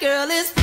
girl is